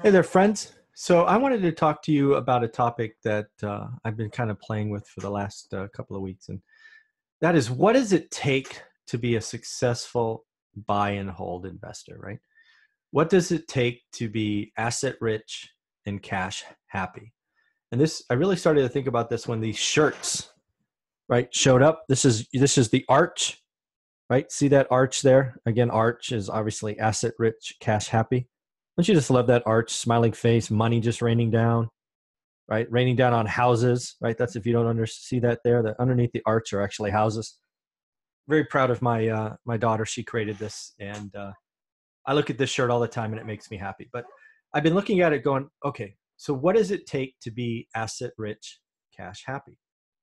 Hey there, friends. So, I wanted to talk to you about a topic that uh, I've been kind of playing with for the last uh, couple of weeks. And that is what does it take to be a successful buy and hold investor, right? What does it take to be asset rich and cash happy? And this, I really started to think about this when these shirts, right, showed up. This is this is the arch, right? See that arch there? Again, arch is obviously asset rich, cash happy. Don't you just love that arch, smiling face, money just raining down, right? Raining down on houses, right? That's if you don't under, see that there. That underneath the arch are actually houses. Very proud of my uh, my daughter. She created this, and uh, I look at this shirt all the time, and it makes me happy. But I've been looking at it, going, okay, so what does it take to be asset rich, cash happy,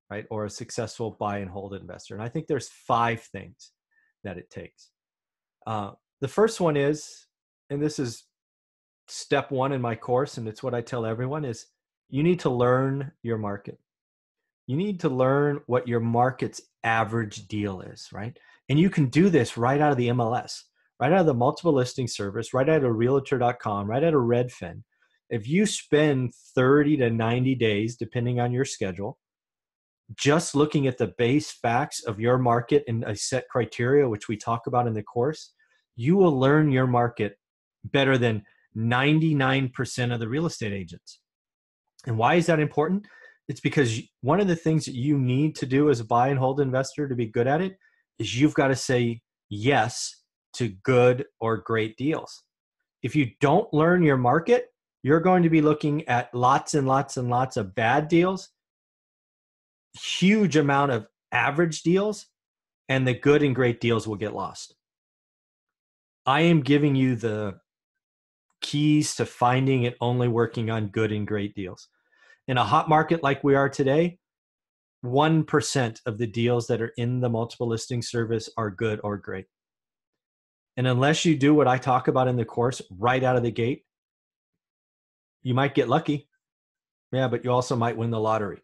right? Or a successful buy and hold investor? And I think there's five things that it takes. Uh, the first one is, and this is step one in my course, and it's what I tell everyone is you need to learn your market. You need to learn what your market's average deal is, right? And you can do this right out of the MLS, right out of the multiple listing service, right out of realtor.com, right out of Redfin. If you spend 30 to 90 days, depending on your schedule, just looking at the base facts of your market and a set criteria, which we talk about in the course, you will learn your market better than 99% of the real estate agents. And why is that important? It's because one of the things that you need to do as a buy and hold investor to be good at it is you've got to say yes to good or great deals. If you don't learn your market, you're going to be looking at lots and lots and lots of bad deals, huge amount of average deals, and the good and great deals will get lost. I am giving you the keys to finding and only working on good and great deals. In a hot market like we are today, 1% of the deals that are in the multiple listing service are good or great. And unless you do what I talk about in the course right out of the gate, you might get lucky. Yeah, but you also might win the lottery.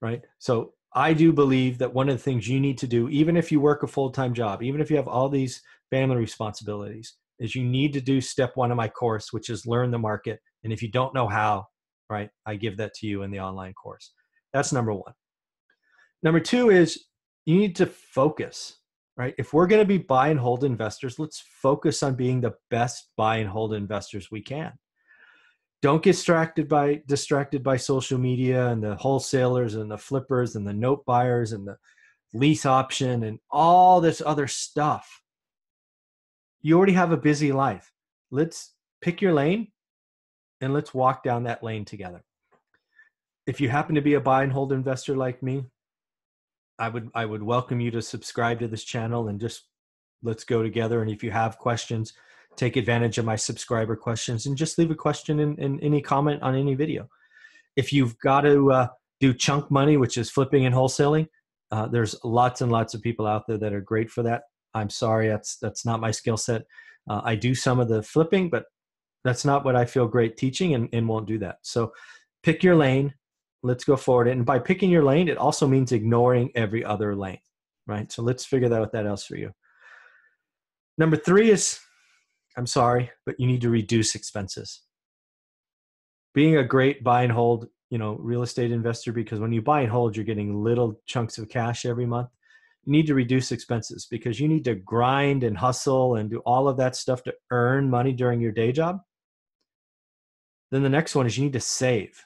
Right? So I do believe that one of the things you need to do, even if you work a full time job, even if you have all these family responsibilities, is you need to do step one of my course, which is learn the market. And if you don't know how, right, I give that to you in the online course. That's number one. Number two is you need to focus, right? If we're going to be buy and hold investors, let's focus on being the best buy and hold investors we can. Don't get distracted by distracted by social media and the wholesalers and the flippers and the note buyers and the lease option and all this other stuff you already have a busy life. Let's pick your lane and let's walk down that lane together. If you happen to be a buy and hold investor like me, I would I would welcome you to subscribe to this channel and just let's go together. And if you have questions, take advantage of my subscriber questions and just leave a question in, in any comment on any video. If you've got to uh, do chunk money, which is flipping and wholesaling, uh, there's lots and lots of people out there that are great for that. I'm sorry, that's that's not my skill set. Uh, I do some of the flipping, but that's not what I feel great teaching, and, and won't do that. So, pick your lane. Let's go forward. And by picking your lane, it also means ignoring every other lane, right? So let's figure that out that else for you. Number three is, I'm sorry, but you need to reduce expenses. Being a great buy and hold, you know, real estate investor, because when you buy and hold, you're getting little chunks of cash every month need to reduce expenses because you need to grind and hustle and do all of that stuff to earn money during your day job. Then the next one is you need to save.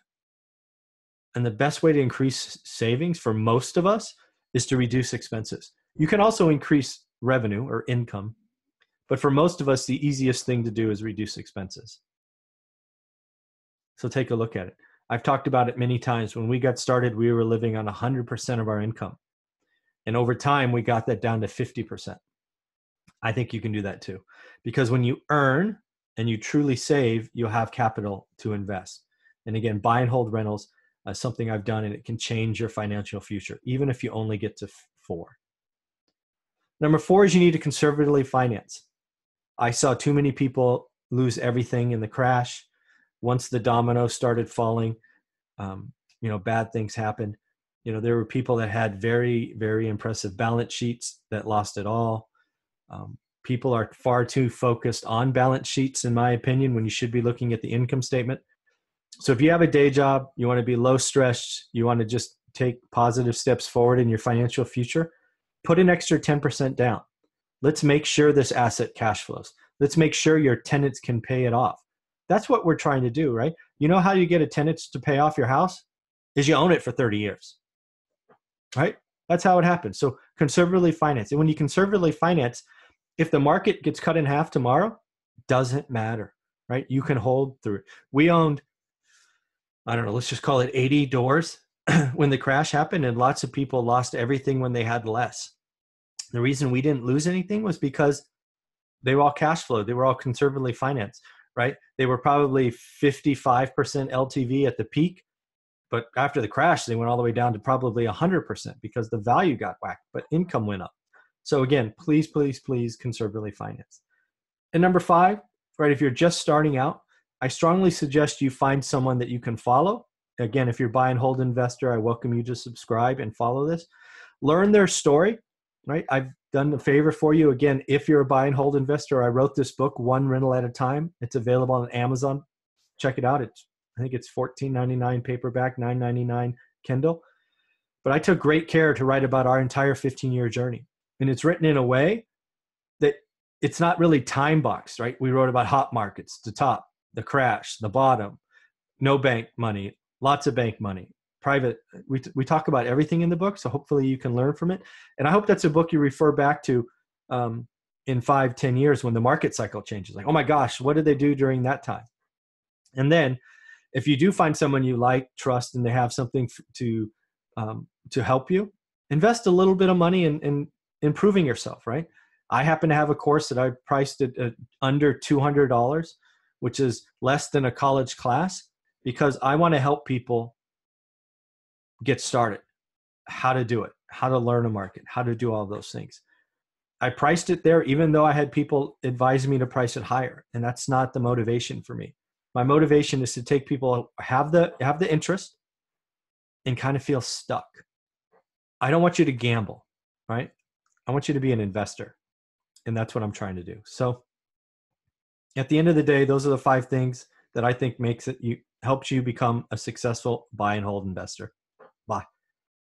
And the best way to increase savings for most of us is to reduce expenses. You can also increase revenue or income, but for most of us, the easiest thing to do is reduce expenses. So take a look at it. I've talked about it many times. When we got started, we were living on 100% of our income. And over time, we got that down to 50%. I think you can do that too. Because when you earn and you truly save, you'll have capital to invest. And again, buy and hold rentals is something I've done and it can change your financial future, even if you only get to four. Number four is you need to conservatively finance. I saw too many people lose everything in the crash. Once the domino started falling, um, you know, bad things happened you know there were people that had very very impressive balance sheets that lost it all um, people are far too focused on balance sheets, in my opinion, when you should be looking at the income statement. So if you have a day job, you want to be low stress, you want to just take positive steps forward in your financial future, put an extra 10% down. Let's make sure this asset cash flows. Let's make sure your tenants can pay it off. That's what we're trying to do, right? You know how you get a tenant to pay off your house? Is you own it for 30 years. Right? That's how it happens. So conservatively finance. And when you conservatively finance, if the market gets cut in half tomorrow, doesn't matter, right? You can hold through. We owned, I don't know, let's just call it 80 doors when the crash happened, and lots of people lost everything when they had less. The reason we didn't lose anything was because they were all cash flow. They were all conservatively financed, right? They were probably 55% LTV at the peak, but after the crash, they went all the way down to probably 100% because the value got whacked, but income went up. So again, please, please, please conservatively finance. And number five, right, if you're just starting out, I strongly suggest you find someone that you can follow. Again, if you're buy and hold investor, I welcome you to subscribe and follow this. Learn their story, right? I've done a favor for you. Again, if you're a buy and hold investor, I wrote this book, One Rental at a Time. It's available on Amazon. Check it out. It's I think it's $14.99 paperback, $9.99 Kindle. But I took great care to write about our entire 15 year journey. And it's written in a way that it's not really time boxed, right? We wrote about hot markets, the top, the crash, the bottom, no bank money, lots of bank money, private we, we talk about everything in the book so hopefully you can learn from it and i hope that's a book you refer back to um, in five ten years when the market cycle changes like oh my gosh what did they do during that time and then if you do find someone you like trust and they have something to um, to help you invest a little bit of money in, in improving yourself right i happen to have a course that i priced at uh, under $200 which is less than a college class because i want to help people get started, how to do it, how to learn a market, how to do all those things. I priced it there, even though I had people advise me to price it higher, and that's not the motivation for me. My motivation is to take people have the have the interest and kind of feel stuck. I don't want you to gamble, right? I want you to be an investor, and that's what I'm trying to do. So, at the end of the day, those are the five things that I think makes it you helps you become a successful buy and hold investor. Bye.